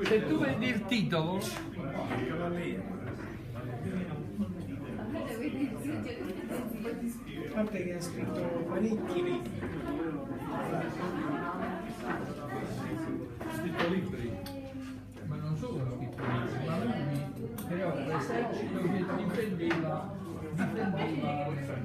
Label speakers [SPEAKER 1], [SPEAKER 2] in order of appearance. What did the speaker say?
[SPEAKER 1] Se tu vedi il titolo,
[SPEAKER 2] A parte che ha scritto parecchi libri.
[SPEAKER 1] scritto libri, ma non solo ha scritto libri, ma lui però l'esercito che difendeva, difendeva il